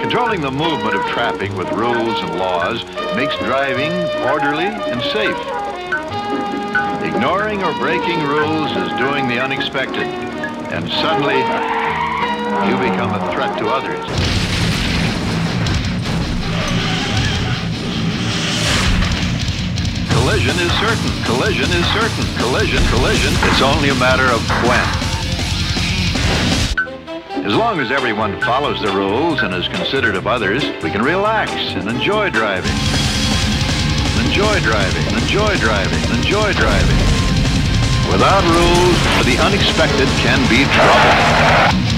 Controlling the movement of traffic with rules and laws makes driving orderly and safe. Ignoring or breaking rules is doing the unexpected, and suddenly you become a threat to others. Collision is certain. Collision is certain. Collision, collision. It's only a matter of when. As long as everyone follows the rules and is considerate of others, we can relax and enjoy driving. Enjoy driving, enjoy driving, enjoy driving. Without rules, the unexpected can be trouble.